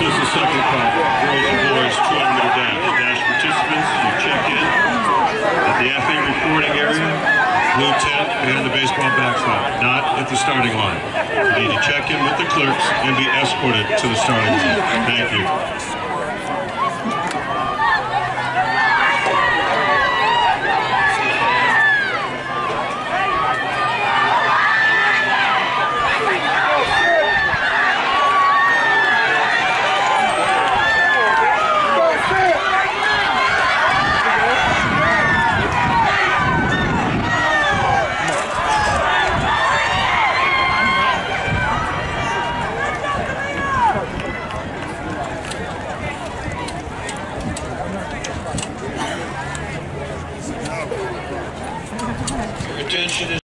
is the second part. girls and boys 12 dash. Dash participants, you check in at the athlete reporting area, blue tent behind the baseball backstop, not at the starting line. You need to check in with the clerks and be escorted to the starting line. Thank you. Your attention is